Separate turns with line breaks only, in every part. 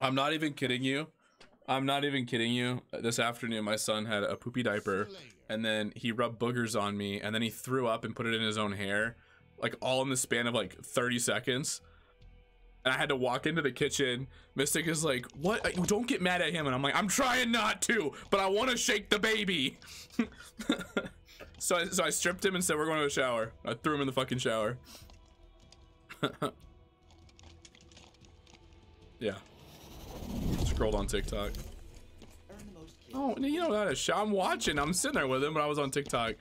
I'm not even kidding you. I'm not even kidding you. This afternoon, my son had a poopy diaper, and then he rubbed boogers on me, and then he threw up and put it in his own hair, like all in the span of like 30 seconds. And I had to walk into the kitchen. Mystic is like, "What? Uh, don't get mad at him." And I'm like, "I'm trying not to, but I want to shake the baby." so, I, so I stripped him and said, "We're going to the shower." I threw him in the fucking shower. yeah. Scrolled on TikTok. Oh, you know that is. I'm watching. I'm sitting there with him, but I was on TikTok.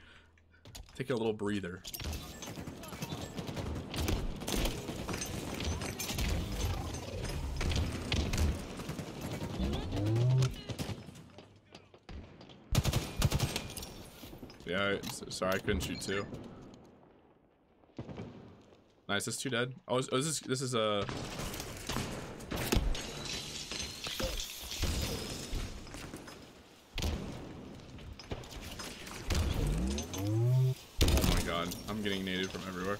Taking a little breather. Yeah, sorry, I couldn't shoot too. Nice, this two dead. Oh, is, oh, is this this is a. Oh my god, Naded from everywhere.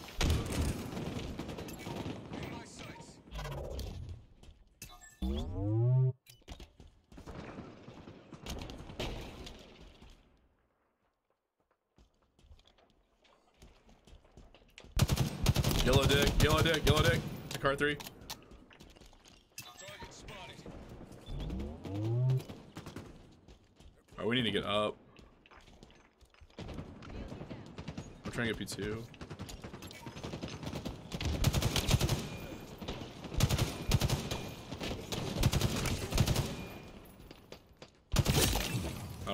Yellow dick, yellow dick, yellow dick. To Car three. Oh, we need to get up. I'm trying to get P2.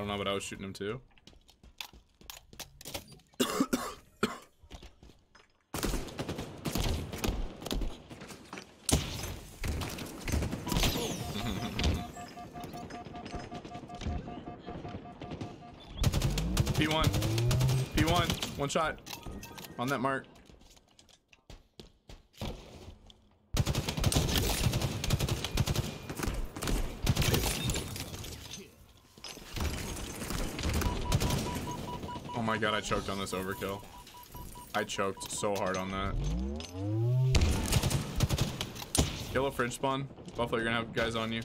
Don't know, but I was shooting him too. P1. P1. One shot. On that mark. My god, I choked on this overkill. I choked so hard on that. Yellow fridge spawn. Buffalo, you're gonna have guys on you.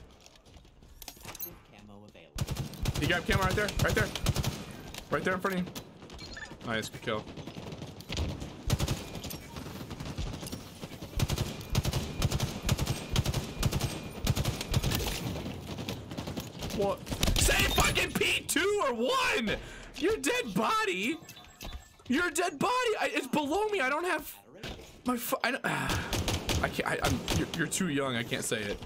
He got camera right there, right there. Right there in front of you. Nice, good kill. What? Say fucking P2 or 1! Your dead body! Your dead body! I, it's below me, I don't have... My I, don't, I can't, I, am you're, you're too young, I can't say it.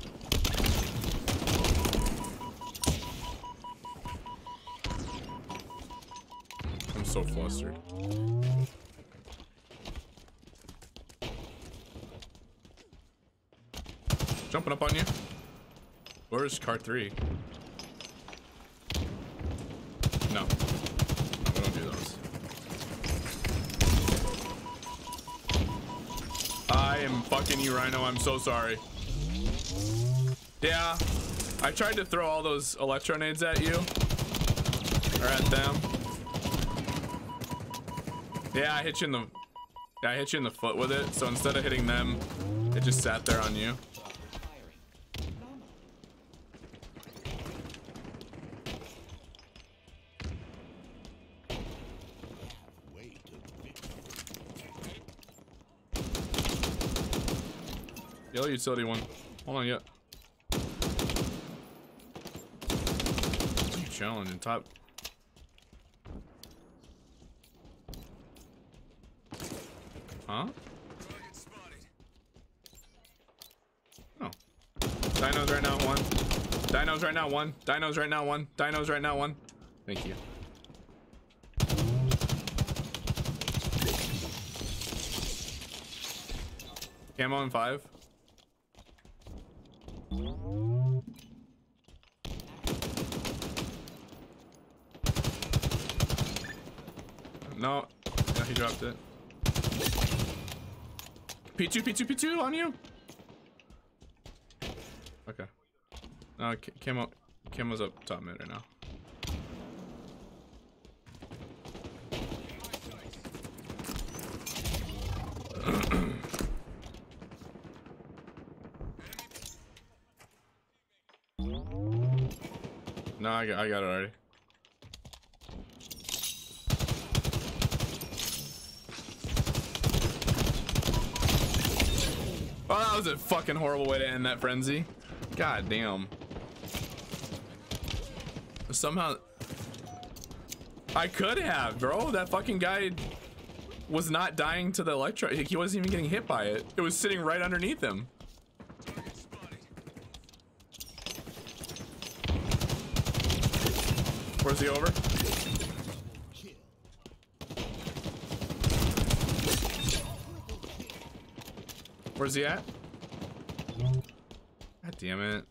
I'm so flustered. Jumping up on you. Where's car three? No. We don't do those. I am fucking you, Rhino. I'm so sorry. Yeah. I tried to throw all those electronades at you. Or at them. Yeah, I hit you in the... Yeah, I hit you in the foot with it. So instead of hitting them, it just sat there on you. Yellow utility one. Hold on yet. Challenge in top. Huh? Oh. Dinos right now, one. Dinos right now, one. Dinos right now, one. Dinos right now, one. Thank you. Camo in five. No. He dropped it. P2, P2, P2 on you. Okay. No, camo, camo's up top mid right now. No, I got, I got it already. Oh, that was a fucking horrible way to end that frenzy. God damn. Somehow... I could have, bro. That fucking guy was not dying to the electro. He wasn't even getting hit by it. It was sitting right underneath him. Where's he over? Where's he at? God damn it.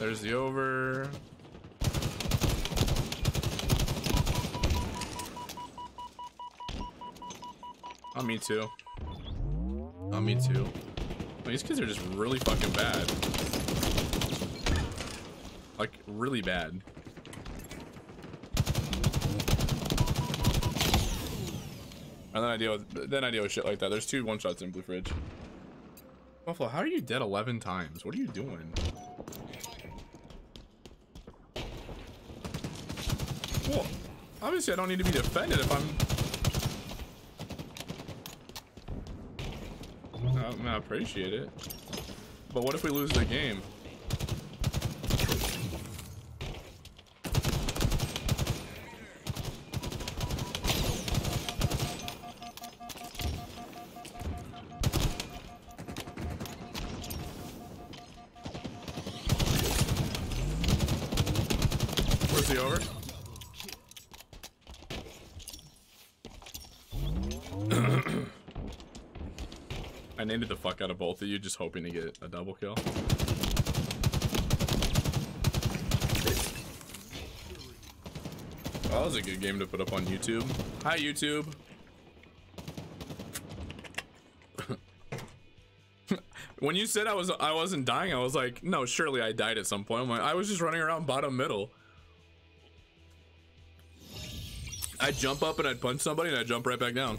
There's the over. Oh, me too. Oh, me too. these kids are just really fucking bad. Like, really bad. And then I deal with then I deal with shit like that. There's two one shots in blue fridge. Buffalo, how are you dead 11 times? What are you doing? Well, obviously I don't need to be defended if I'm... I, I appreciate it. But what if we lose the game? named it the fuck out of both of you, just hoping to get a double kill. Well, that was a good game to put up on YouTube. Hi, YouTube. when you said I was I wasn't dying, I was like, no, surely I died at some point. Like, i was just running around bottom middle. I'd jump up and I'd punch somebody and I'd jump right back down.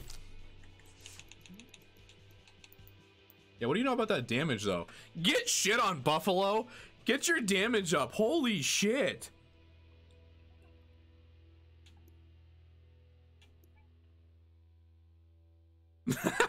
Yeah, what do you know about that damage, though? Get shit on, Buffalo! Get your damage up. Holy shit!